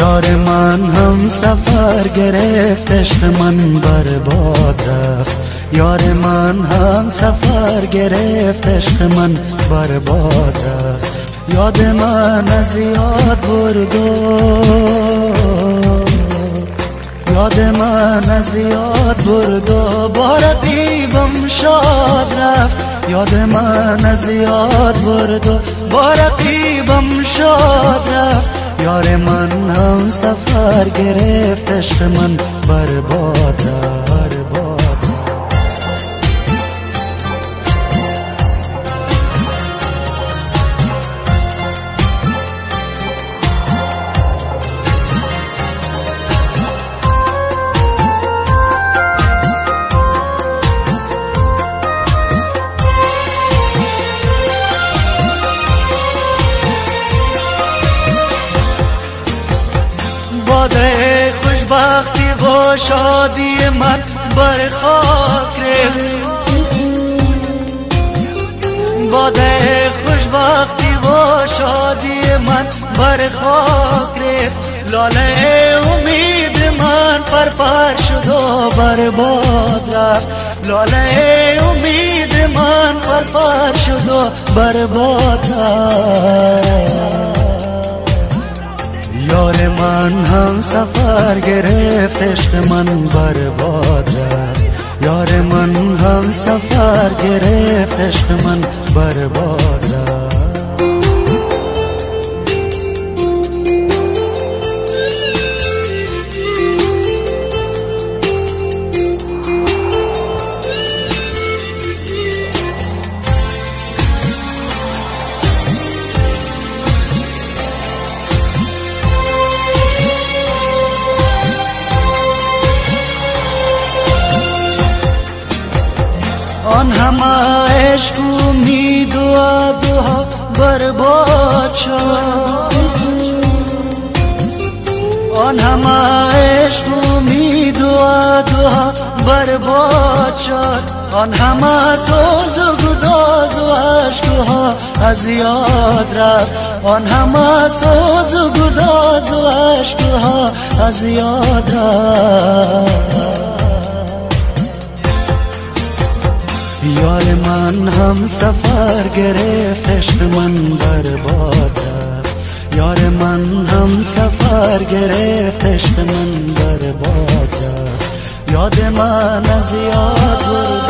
یار من هم سفر گرفت عشق من برباد رفت. یار من هم سفر گرفت عشق من برباد رفت. یاد من از یاد برد یاد من از یاد برد و با رقیبم شاد رفت. یاد من از یاد برد و با رقیبم شاد رفت. یار من هم سفر گرفت عشق من برباد برباد خوشبختی و شادی من بر خاک ریخت. باده خوشبختی و شادی من بر خاک ریخت. لاله امید من پر پر شد و برباد رفت. لاله امید من پر پر شد و برباد رفت. سفر گرفت عشق من برباد رفت. یار من هم سفر گرفت عشق من برباد رفت همه عشق امید و دعا برباد شد آن همه عشق امید و دعا برباد شد آن همه سوز و گداز و عشقها از یاد رفت. آن همه سوز و گداز و عشقها از یاد رفت. یار من هم سفر گرفت عشق من برباد یار من هم سفر گرفت عشق من برباد رفت. یاد من از یاد برد